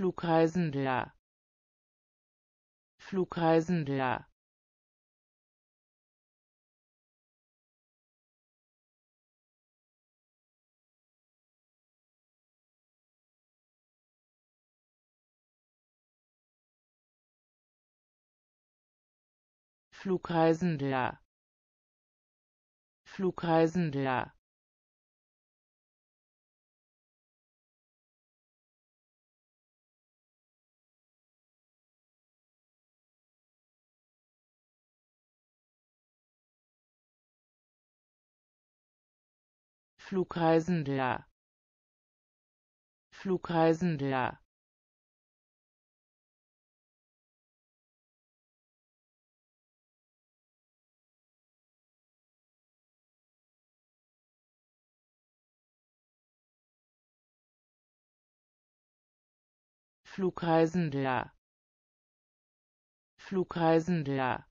Flugreisender. Flugreisender. Flugreisender. Flugreisender Flugreisender. Flugreisender. Flugreisender. Flugreisender